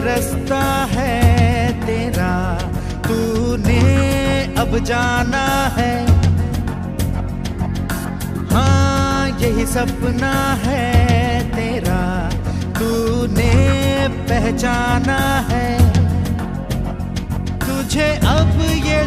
रास्ता है तेरा, तूने अब जाना है। हाँ यही सपना है तेरा, तूने पहचाना है। तुझे अब ये